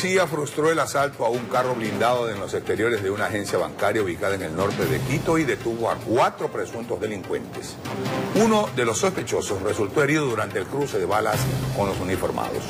policía frustró el asalto a un carro blindado en los exteriores de una agencia bancaria ubicada en el norte de Quito y detuvo a cuatro presuntos delincuentes. Uno de los sospechosos resultó herido durante el cruce de balas con los uniformados.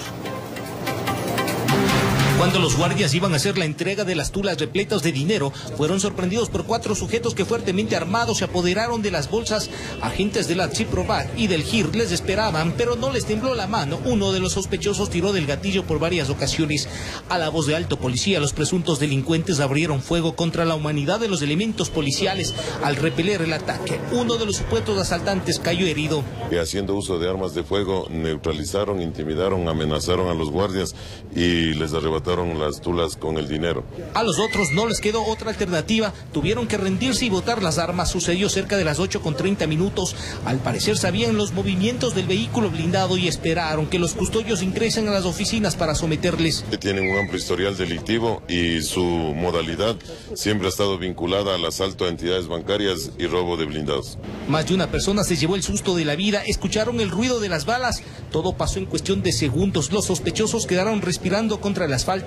Cuando los guardias iban a hacer la entrega de las tulas repletas de dinero, fueron sorprendidos por cuatro sujetos que fuertemente armados se apoderaron de las bolsas. Agentes de la Chiprovac y del GIR les esperaban, pero no les tembló la mano. Uno de los sospechosos tiró del gatillo por varias ocasiones. A la voz de alto policía, los presuntos delincuentes abrieron fuego contra la humanidad de los elementos policiales. Al repeler el ataque, uno de los supuestos asaltantes cayó herido. Y haciendo uso de armas de fuego, neutralizaron, intimidaron, amenazaron a los guardias y les arrebataron las tulas con el dinero. A los otros no les quedó otra alternativa, tuvieron que rendirse y botar las armas. Sucedió cerca de las 8 con 30 minutos. Al parecer sabían los movimientos del vehículo blindado y esperaron que los custodios ingresen a las oficinas para someterles. Tienen un amplio historial delictivo y su modalidad siempre ha estado vinculada al asalto a entidades bancarias y robo de blindados. Más de una persona se llevó el susto de la vida, escucharon el ruido de las balas. Todo pasó en cuestión de segundos. Los sospechosos quedaron respirando contra el asfalto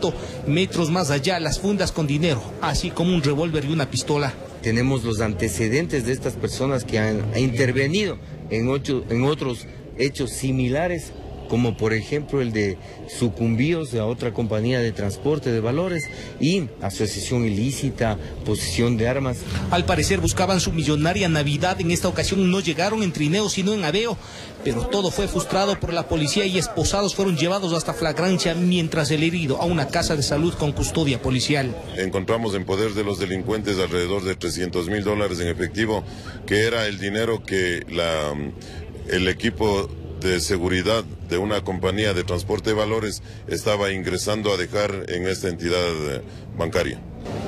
metros más allá las fundas con dinero, así como un revólver y una pistola. Tenemos los antecedentes de estas personas que han intervenido en, en otros hechos similares como por ejemplo el de sucumbíos a otra compañía de transporte de valores y asociación ilícita, posesión de armas. Al parecer buscaban su millonaria Navidad, en esta ocasión no llegaron en Trineo sino en Aveo, pero todo fue frustrado por la policía y esposados fueron llevados hasta flagrancia mientras el herido a una casa de salud con custodia policial. Encontramos en poder de los delincuentes alrededor de 300 mil dólares en efectivo, que era el dinero que la, el equipo de seguridad de una compañía de transporte de valores estaba ingresando a dejar en esta entidad eh, bancaria.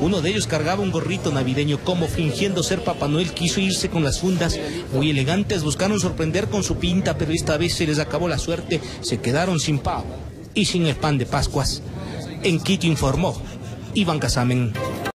Uno de ellos cargaba un gorrito navideño como fingiendo ser Papá Noel quiso irse con las fundas muy elegantes, buscaron sorprender con su pinta, pero esta vez se les acabó la suerte, se quedaron sin pavo y sin el pan de Pascuas. En Quito informó Iván Casamen.